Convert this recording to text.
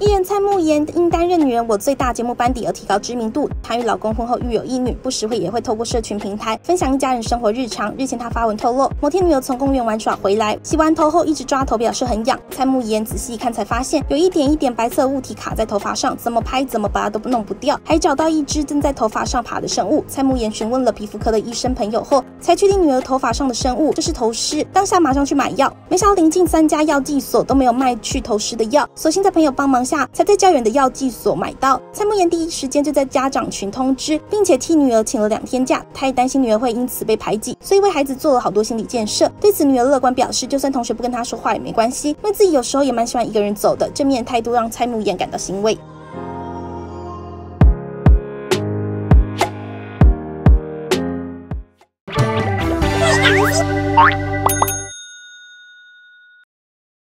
艺人蔡慕妍因担任《女人我最大》节目班底而提高知名度。她与老公婚后育有一女，不时会也会透过社群平台分享一家人生活日常。日前她发文透露，某天女儿从公园玩耍回来，洗完头后一直抓头，表示很痒。蔡慕妍仔细一看才发现，有一点一点白色物体卡在头发上，怎么拍怎么拔都弄不掉，还找到一只正在头发上爬的生物。蔡慕妍询问了皮肤科的医生朋友后，才确定女儿头发上的生物这是头虱，当下马上去买药，没想到临近三家药剂所都没有卖去头虱的药，索性在朋友帮忙。下才在较远的药剂所买到。蔡慕妍第一时间就在家长群通知，并且替女儿请了两天假。她也担心女儿会因此被排挤，所以为孩子做了好多心理建设。对此，女儿乐观表示，就算同学不跟她说话也没关系，因为自己有时候也蛮喜欢一个人走的。正面态度让蔡慕妍感到欣慰。